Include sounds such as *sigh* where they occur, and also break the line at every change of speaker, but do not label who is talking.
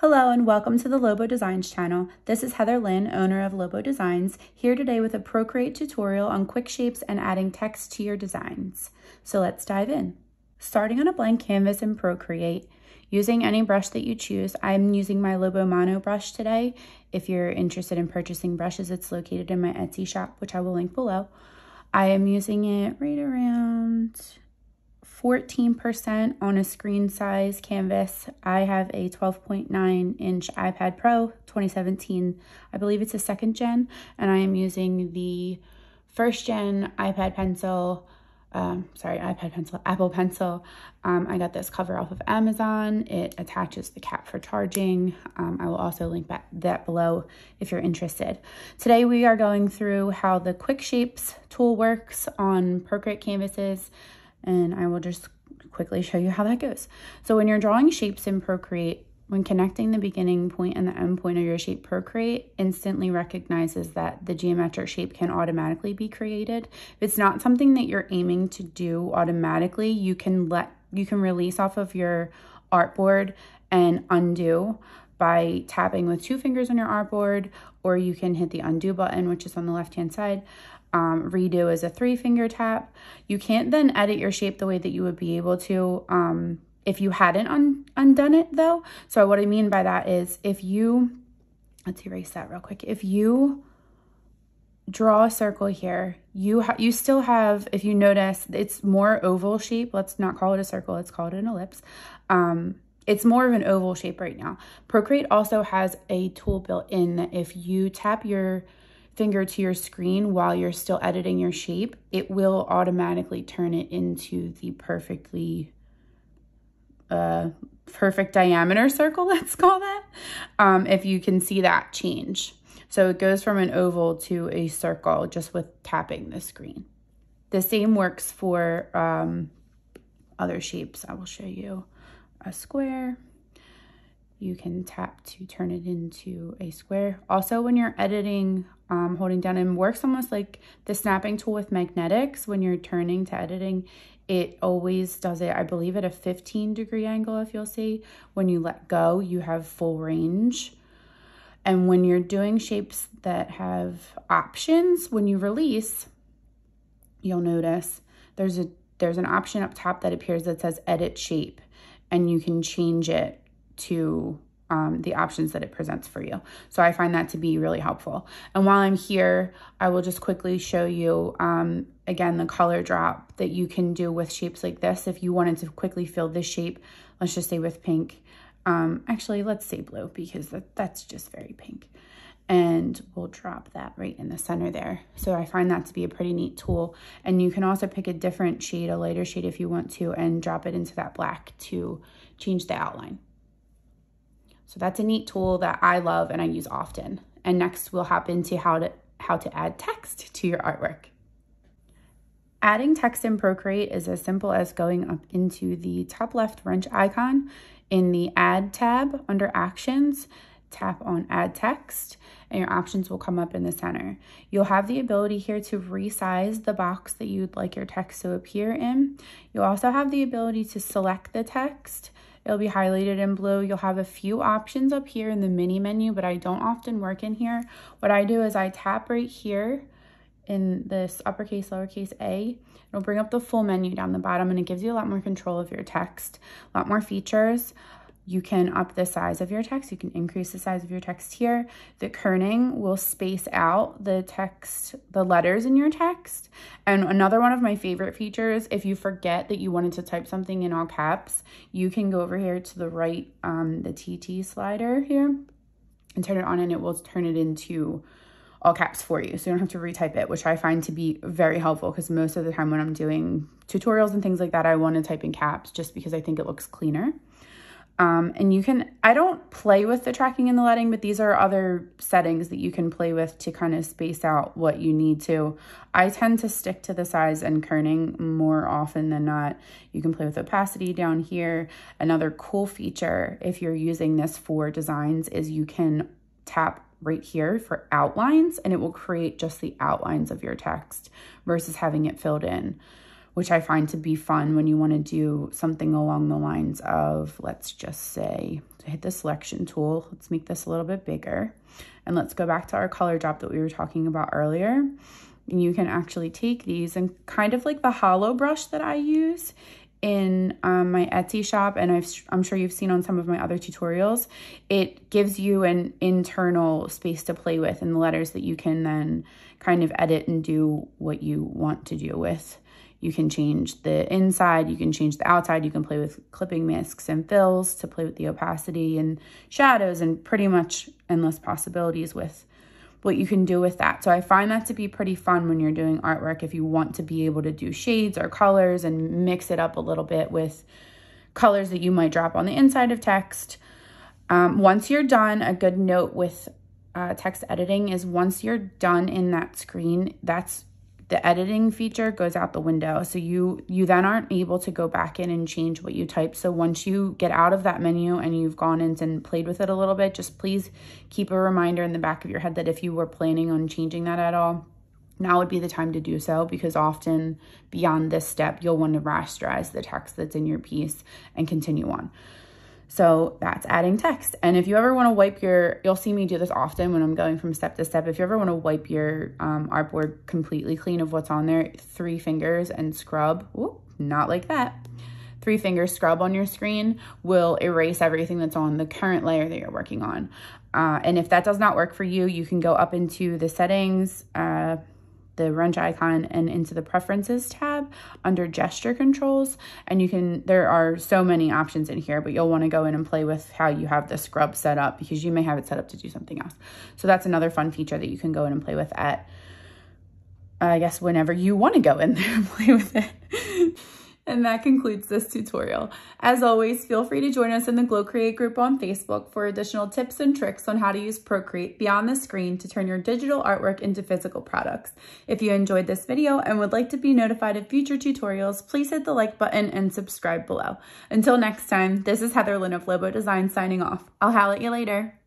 Hello and welcome to the Lobo Designs channel. This is Heather Lynn, owner of Lobo Designs, here today with a Procreate tutorial on quick shapes and adding text to your designs. So let's dive in. Starting on a blank canvas in Procreate, using any brush that you choose, I'm using my Lobo Mono brush today. If you're interested in purchasing brushes, it's located in my Etsy shop, which I will link below. I am using it right around 14% on a screen size canvas. I have a 12.9 inch iPad Pro 2017. I believe it's a second gen, and I am using the first gen iPad Pencil. Um, sorry, iPad Pencil, Apple Pencil. Um, I got this cover off of Amazon. It attaches the cap for charging. Um, I will also link that below if you're interested. Today we are going through how the Quick Shapes tool works on Procreate canvases and I will just quickly show you how that goes. So when you're drawing shapes in Procreate, when connecting the beginning point and the end point of your shape, Procreate instantly recognizes that the geometric shape can automatically be created. If it's not something that you're aiming to do automatically, you can let you can release off of your artboard and undo by tapping with two fingers on your artboard, or you can hit the undo button, which is on the left hand side um, redo is a three finger tap. You can't then edit your shape the way that you would be able to um, if you hadn't un undone it though. So what I mean by that is if you, let's erase that real quick. If you draw a circle here, you, you still have, if you notice, it's more oval shape. Let's not call it a circle. Let's call it an ellipse. Um, it's more of an oval shape right now. Procreate also has a tool built in that if you tap your finger to your screen while you're still editing your shape, it will automatically turn it into the perfectly uh, perfect diameter circle, *laughs* let's call that, um, if you can see that change. So it goes from an oval to a circle just with tapping the screen. The same works for um, other shapes. I will show you a square you can tap to turn it into a square. Also, when you're editing, um, holding down and works almost like the snapping tool with magnetics. When you're turning to editing, it always does it, I believe, at a 15 degree angle, if you'll see. When you let go, you have full range. And when you're doing shapes that have options, when you release, you'll notice there's a there's an option up top that appears that says edit shape and you can change it to um, the options that it presents for you. So I find that to be really helpful. And while I'm here, I will just quickly show you, um, again, the color drop that you can do with shapes like this. If you wanted to quickly fill this shape, let's just say with pink. Um, actually, let's say blue because that, that's just very pink. And we'll drop that right in the center there. So I find that to be a pretty neat tool. And you can also pick a different shade, a lighter shade if you want to, and drop it into that black to change the outline. So that's a neat tool that I love and I use often. And next we'll hop into how to, how to add text to your artwork. Adding text in Procreate is as simple as going up into the top left wrench icon in the Add tab under Actions, tap on Add Text, and your options will come up in the center. You'll have the ability here to resize the box that you'd like your text to appear in. You'll also have the ability to select the text It'll be highlighted in blue. You'll have a few options up here in the mini menu, but I don't often work in here. What I do is I tap right here in this uppercase, lowercase a. It'll bring up the full menu down the bottom and it gives you a lot more control of your text, a lot more features. You can up the size of your text. You can increase the size of your text here. The kerning will space out the text, the letters in your text. And another one of my favorite features, if you forget that you wanted to type something in all caps, you can go over here to the right, um, the TT slider here and turn it on and it will turn it into all caps for you. So you don't have to retype it, which I find to be very helpful because most of the time when I'm doing tutorials and things like that, I want to type in caps just because I think it looks cleaner. Um, and you can, I don't play with the tracking and the leading, but these are other settings that you can play with to kind of space out what you need to. I tend to stick to the size and kerning more often than not. You can play with opacity down here. Another cool feature, if you're using this for designs, is you can tap right here for outlines and it will create just the outlines of your text versus having it filled in which I find to be fun when you want to do something along the lines of, let's just say, hit the selection tool. Let's make this a little bit bigger. And let's go back to our color drop that we were talking about earlier. And you can actually take these and kind of like the hollow brush that I use in um, my Etsy shop, and I've, I'm sure you've seen on some of my other tutorials, it gives you an internal space to play with in the letters that you can then kind of edit and do what you want to do with. You can change the inside, you can change the outside, you can play with clipping masks and fills to play with the opacity and shadows and pretty much endless possibilities with what you can do with that. So I find that to be pretty fun when you're doing artwork if you want to be able to do shades or colors and mix it up a little bit with colors that you might drop on the inside of text. Um, once you're done, a good note with uh, text editing is once you're done in that screen, that's the editing feature goes out the window. So you you then aren't able to go back in and change what you type. So once you get out of that menu and you've gone in and played with it a little bit, just please keep a reminder in the back of your head that if you were planning on changing that at all, now would be the time to do so because often beyond this step, you'll want to rasterize the text that's in your piece and continue on. So that's adding text. And if you ever want to wipe your, you'll see me do this often when I'm going from step to step. If you ever want to wipe your um, artboard completely clean of what's on there, three fingers and scrub, Whoop, not like that. Three fingers scrub on your screen will erase everything that's on the current layer that you're working on. Uh, and if that does not work for you, you can go up into the settings, uh, the wrench icon and into the preferences tab under gesture controls. And you can, there are so many options in here, but you'll want to go in and play with how you have the scrub set up because you may have it set up to do something else. So that's another fun feature that you can go in and play with at, I guess, whenever you want to go in there and *laughs* play with it. And that concludes this tutorial. As always, feel free to join us in the Glow Create group on Facebook for additional tips and tricks on how to use Procreate beyond the screen to turn your digital artwork into physical products. If you enjoyed this video and would like to be notified of future tutorials, please hit the like button and subscribe below. Until next time, this is Heather Lynn of Lobo Design signing off. I'll howl at you later.